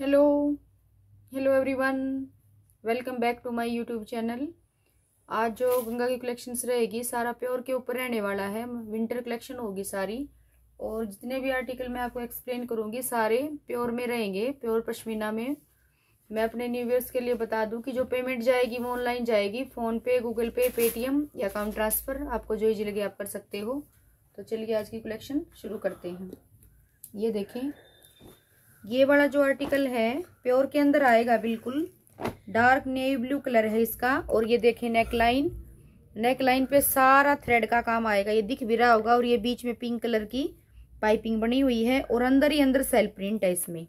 Hello hello everyone welcome back to my YouTube channel आज जो गंगा की कलेक्शंस रहेगी, सारा प्योर के ऊपर रहने वाला है। विंटर कलेक्शन होगी सारी। और जितने भी आर्टिकल मैं आपको एक्सप्लेन करूँगी, सारे प्योर में रहेंगे, प्योर पश्मीना में। मैं अपने न्यूवर्स के लिए बता दूँ कि जो पेमेंट जाएगी, वो ऑनलाइन जाएगी। फ़ोन पे गूगल पे पेटीएम या अकाउंट ट्रांसफ़र आपको जो इजी लगे आप कर सकते हो। तो चलिए आज की कलेक्शन शुरू करते हैं। ये देखें। ये वाला जो आर्टिकल है प्योर के अंदर आएगा बिल्कुल। डार्क नेवी ब्लू कलर है इसका। और ये देखें नेक लाइन नेक लाइन पे सारा थ्रेड का काम आएगा। ये दिख भी रहा होगा और ये बीच में पिंक कलर की पाइपिंग बनी हुई है और अंदर ही अंदर सेल प्रिंट है इसमें।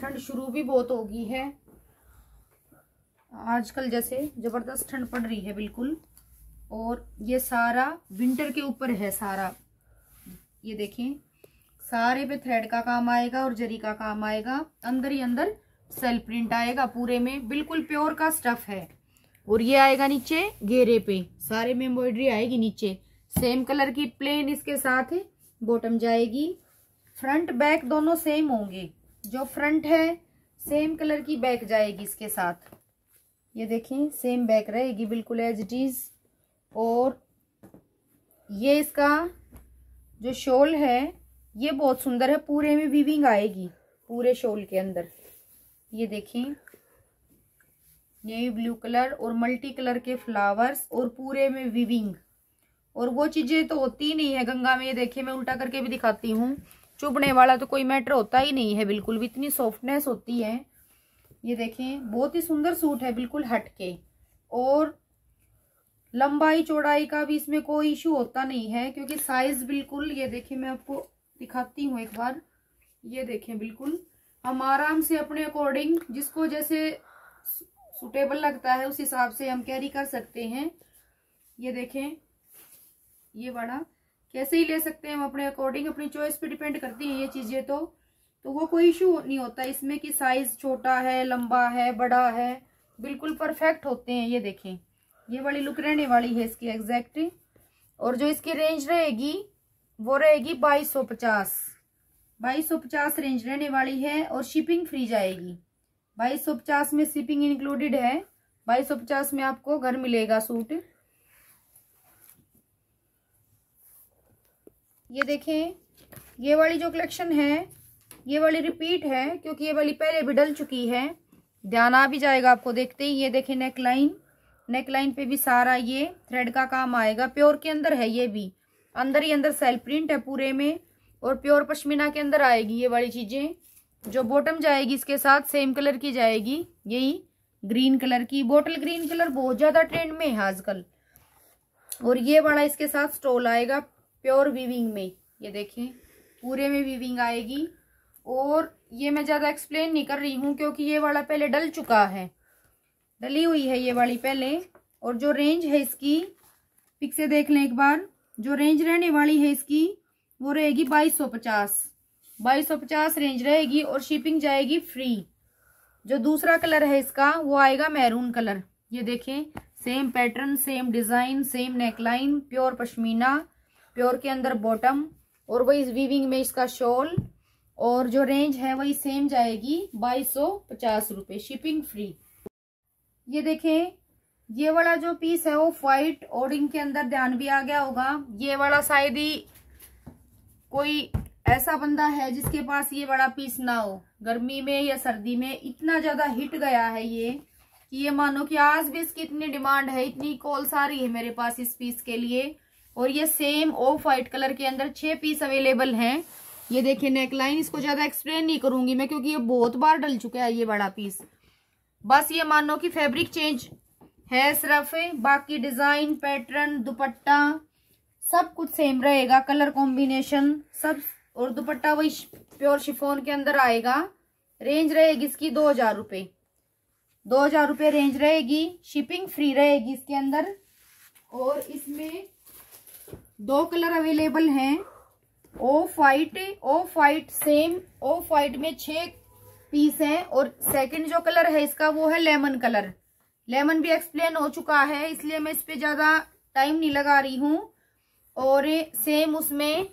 ठंड शुरू भी बहुत होगी है। आजकल जैसे ज़बरदस्त ठंड पड़ रही है बिल्कुल। और ये सारा विंटर के ऊपर है सारा। ये देखें सारे पे थ्रेड का काम आएगा और जरी का काम आएगा। अंदर ही अंदर सेल प्रिंट आएगा पूरे में। बिल्कुल प्योर का स्टफ़ है। और ये आएगा नीचे घेरे पे। सारे में एम्ब्रॉयडरी आएगी नीचे। सेम कलर की प्लेन इसके साथ है बॉटम जाएगी। फ्रंट बैक दोनों सेम होंगे। जो फ्रंट है सेम कलर की बैक जाएगी इसके साथ। ये देखें सेम बैक रहेगी बिल्कुल एज इट इज़ और ये इसका जो शोल है ये बहुत सुंदर है, पूरे में वीविंग आएगी, पूरे शोल के अंदर। ये देखें नेवी ब्लू कलर और मल्टी कलर के फ्लावर्स और पूरे में वीविंग और वो चीज़ें तो होती नहीं है, गंगा में ये देखिए, मैं उल्टा करके भी दिखाती हूँ। चुभने वाला तो कोई मैटर होता ही नहीं है बिल्कुल भी, इतनी सॉफ्टनेस होती है। ये देखें बहुत ही सुंदर सूट है बिल्कुल हटके। और लंबाई, चौड़ाई का भी इसमें कोई इशू होता नहीं है, क्योंकि साइज़ बिल्कुल, ये देखें मैं आपको दिखाती हूँ एक बार। ये देखें बिल्कुल। हम आराम से अपने अकॉर्डिंग जिसको जैसे सुटेबल लगता है, उस हिसाब से हम कैरी कर सकते हैं। ये देखें। ये बड़ा कैसे ही ले सकते हैं हम अपने अकॉर्डिंग अपनी चॉइस पे डिपेंड करती हैं ये चीज़ें तो। तो वो कोई इशू नहीं होता इसमें कि साइज़ छोटा है, लंबा है, बड़ा है। बिल्कुल परफेक्ट होते हैं, ये देखें। ये वाली लुक रहने वाली है इसकी एग्जैक्ट और जो इसकी रेंज रहेगी वो रहेगी बाईस सौ पचास। बाईस सौ पचास रेंज रहने वाली है और शिपिंग फ्री जाएगी। बाईस सौ पचास में शिपिंग इंक्लूडेड है। बाईस सौ पचास में आपको घर मिलेगा सूट। ये देखें, ये वाली जो कलेक्शन है, ये वाली रिपीट है, क्योंकि ये वाली पहले भी डल चुकी है। ध्यान आ भी जाएगा आपको देखते ही, ये देखें नेक लाइन नेक लाइन पे भी सारा ये थ्रेड का काम आएगा। प्योर के अंदर है ये भी। अंदर ही अंदर सेल प्रिंट है पूरे में और प्योर पश्मीना के अंदर आएगी ये वाली चीज़ें। जो बॉटम जाएगी, इसके साथ सेम कलर की जाएगी, यही ग्रीन कलर की। बोटल ग्रीन कलर बहुत ज़्यादा ट्रेंड में है आजकल। और ये वाला इसके साथ स्टोल आएगा प्योर वीविंग में। ये देखें, पूरे में वीविंग आएगी। और ये मैं ज़्यादा एक्सप्लेन नहीं कर रही हूँ क्योंकि ये वाला पहले डल चुका है। डली हुई है ये वाली पहले। और जो रेंज है इसकी पिक से देख लें एक बार। जो रेंज रहने वाली है इसकी, वो रहेगी बाईस सौ पचास। बाईस सौ पचास रेंज रहेगी और शिपिंग जाएगी फ्री। जो दूसरा कलर है इसका, वो आएगा मैरून कलर। ये देखें, same pattern, same design, same neckline, pure pashmina, pure के अंदर बॉटम और वही वीविंग में इसका शॉल। और जो रेंज है वही सेम जाएगी बाईस सौ पचास रुपये शिपिंग फ्री। ये देखें ये वाला जो पीस है वो वाइट ओडिंग के अंदर ध्यान भी आ गया होगा। ये वाला शायद ही कोई ऐसा बंदा है जिसके पास ये बड़ा पीस ना हो। गर्मी में या सर्दी में इतना ज़्यादा हिट गया है ये कि ये मानो कि आज भी इसकी इतनी डिमांड है, इतनी कॉल्स सारी है मेरे पास इस पीस के लिए। और ये सेम ऑफ़ व्हाइट कलर के अंदर छह पीस अवेलेबल हैं। ये देखिए नेकलाइन इसको ज़्यादा एक्सप्लेन नहीं करूँगी मैं क्योंकि ये बहुत बार डल चुका है ये बड़ा पीस बस ये मानो कि फैब्रिक चेंज है सिर्फ़, बाकी डिज़ाइन पैटर्न दुपट्टा, सब कुछ सेम रहेगा कलर कॉम्बिनेशन सब, और दुपट्टा वही प्योर शिफोन के अंदर आएगा। रेंज रहेगी इसकी दो हज़ार रुपये दो हज़ार रुपये रेंज रहेगी शिपिंग फ्री रहेगी इसके अंदर। और इसमें दो कलर अवेलेबल हैं। Off white off white same off white में छह पीस हैं। और सेकंड जो कलर है इसका, वो है लेमन कलर लेमन भी एक्सप्लेन हो चुका है, इसलिए मैं इस पे ज़्यादा टाइम नहीं लगा रही हूँ। और सेम उसमें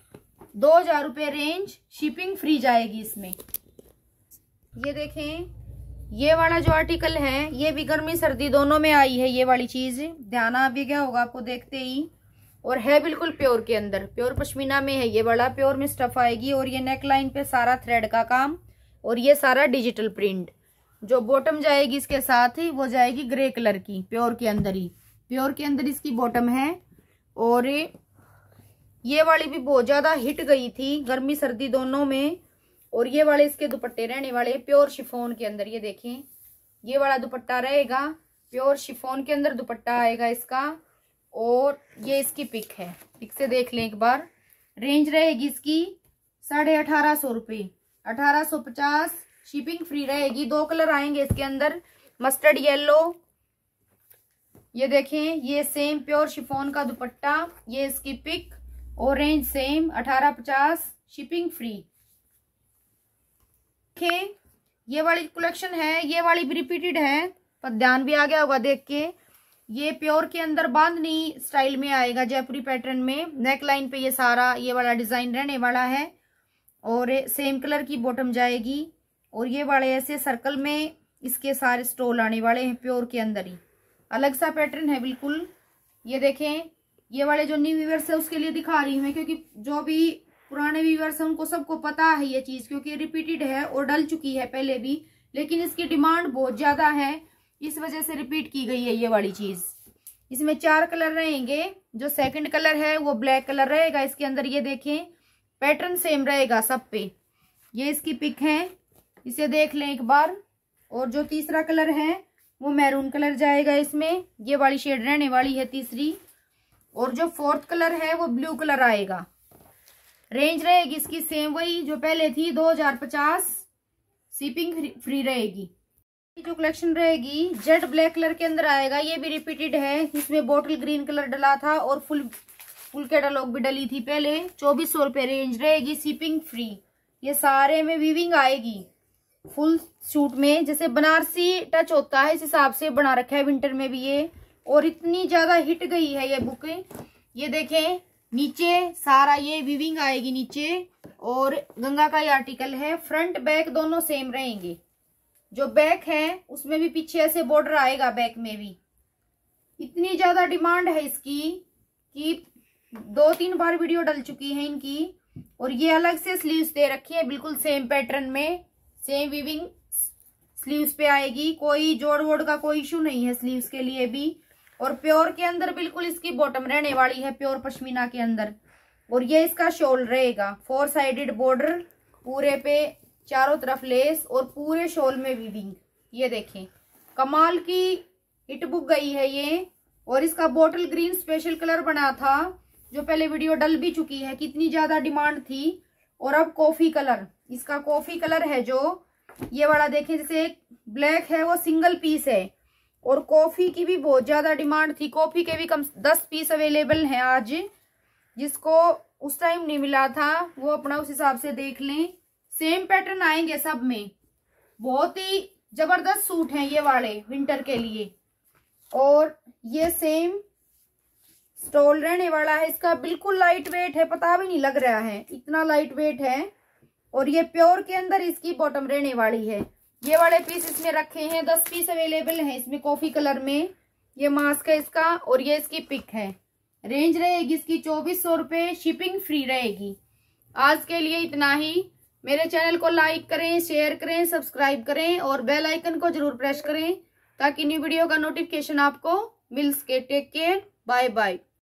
दो हज़ार रुपये रेंज शिपिंग फ्री जाएगी इसमें। ये देखें, ये वाला जो आर्टिकल है, ये भी गर्मी सर्दी दोनों में आई है, ये वाली चीज़। ध्यान आ भी गया होगा, आपको देखते ही। और है बिल्कुल प्योर के अंदर, प्योर पश्मीना में है ये वाला, प्योर में स्टफ़ आएगी। और ये नेक लाइन पे सारा थ्रेड का काम, और ये सारा डिजिटल प्रिंट जो बॉटम जाएगी इसके साथ ही, वो जाएगी ग्रे कलर की प्योर के अंदर ही। प्योर के अंदर इसकी बॉटम है। और ये वाली भी बहुत ज़्यादा हिट गई थी, गर्मी सर्दी दोनों में। और ये वाले इसके दुपट्टे रहने वाले प्योर शिफोन के अंदर, ये देखें। ये वाला दुपट्टा रहेगा प्योर शिफोन के अंदर दुपट्टा आएगा इसका। और ये इसकी पिक है। पिक से देख लें एक बार। रेंज रहेगी इसकी साढ़े अठारह सौ रुपये अठारह सौ पचास शिपिंग फ्री रहेगी। दो कलर आएँगे इसके अंदर। मस्टर्ड येलो ये देखें, ये सेम प्योर शिफोन का दुपट्टा, ये इसकी पिक और रेंज सेम अठारह पचास शिपिंग फ्री देखें, ये वाली कलेक्शन है, ये वाली भी रिपीटेड है, पर ध्यान भी आ गया होगा देख के। ये प्योर के अंदर बांधनी स्टाइल में आएगा जयपुरी पैटर्न में। नेक लाइन पे ये सारा, ये वाला डिज़ाइन रहने वाला है, और सेम कलर की बॉटम जाएगी। और ये वाले ऐसे सर्कल में इसके सारे स्टोल आने वाले हैं प्योर के अंदर ही। अलग सा पैटर्न है बिल्कुल। ये देखें, ये वाले जो न्यू व्यूवर्स है उसके लिए दिखा रही हूँ क्योंकि जो भी पुराने व्यूवर्स हैं उनको सबको पता है ये चीज़, क्योंकि रिपीटेड है और डल चुकी है पहले भी, लेकिन इसकी डिमांड बहुत ज़्यादा है। इस वजह से रिपीट की गई है ये वाली चीज़। इसमें चार कलर रहेंगे। जो सेकंड कलर है, वो ब्लैक कलर रहेगा। इसके अंदर ये देखें पैटर्न सेम रहेगा सब पे। ये इसकी पिक है। इसे देख लें एक बार। और जो तीसरा कलर है, वो मैरून कलर जाएगा इसमें। ये वाली शेड रहने वाली है तीसरी। और जो फोर्थ कलर है, वो ब्लू कलर आएगा। रेंज रहेगी इसकी सेम वही जो पहले थी, दो हज़ार पचास। शिपिंग फ्री रहेगी। जो कलेक्शन रहेगी जेड ब्लैक कलर के अंदर आएगा। ये भी रिपीटेड है। इसमें बोटल ग्रीन कलर डला था और फुल फुल कैटालॉग भी डली थी पहले। चौबीस सौ रुपये रेंज रहेगी सीपिंग फ्री ये सारे में वीविंग आएगी। फुल सूट में, जैसे बनारसी टच होता है, इस हिसाब से बना रखा है विंटर में भी ये। और इतनी ज़्यादा हिट गई है ये बुक ये देखें, नीचे सारा ये विविंग आएगी नीचे, और गंगा का ये आर्टिकल है फ्रंट बैक दोनों सेम रहेंगे। जो बैक है, उसमें भी पीछे ऐसे बॉर्डर आएगा बैक में भी। इतनी ज़्यादा डिमांड है इसकी कि दो तीन बार वीडियो डल चुकी है इनकी, और ये अलग से स्लीव्स दे रखी है, बिल्कुल सेम पैटर्न में। सेम वीविंग स्लीव्स पे आएगी। कोई जोड़ वोड़ का कोई इशू नहीं है स्लीव्स के लिए भी। और प्योर के अंदर बिल्कुल इसकी बॉटम रहने वाली है, प्योर पश्मीना के अंदर। और ये इसका शोल रहेगा। फोर साइडेड बॉर्डर पूरे पे, चारों तरफ़ लेस और पूरे शोल में वीविंग ये देखें। कमाल की इट बुक गई है ये। और इसका बोटल ग्रीन स्पेशल कलर बना था, जो पहले वीडियो डल भी चुकी है, कितनी ज़्यादा डिमांड थी। और अब कॉफ़ी कलर। इसका कॉफ़ी कलर है जो, ये वाला देखें जैसे एक ब्लैक है, वो सिंगल पीस है। और कॉफ़ी की भी बहुत ज़्यादा डिमांड थी। कॉफ़ी के भी कम दस पीस अवेलेबल हैं आज। जिसको उस टाइम नहीं मिला था, वो अपना उस हिसाब से देख लें। सेम पैटर्न आएँगे सब में। बहुत ही ज़बरदस्त सूट हैं ये वाले विंटर के लिए। और ये सेम स्टोल रहने वाला है, इसका बिल्कुल लाइट वेट है, पता भी नहीं लग रहा है। इतना लाइट वेट है, और ये प्योर के अंदर इसकी बॉटम रहने वाली है। ये वाले पीस इसमें रखे हैं, दस पीस अवेलेबल हैं इसमें कॉफ़ी कलर में। ये मास्क है इसका, और ये इसकी पिक है। रेंज रहेगी इसकी चौबीस सौ रुपये शिपिंग फ्री रहेगी। आज के लिए इतना ही। मेरे चैनल को लाइक करें शेयर करें सब्सक्राइब करें, और बेल आइकन को ज़रूर प्रेस करें, ताकि न्यू वीडियो का नोटिफिकेशन आपको मिल सके टेक केयर बाय बाय